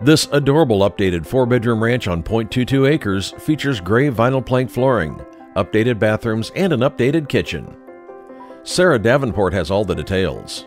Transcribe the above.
This adorable updated four bedroom ranch on 0.22 acres features gray vinyl plank flooring, updated bathrooms, and an updated kitchen. Sarah Davenport has all the details.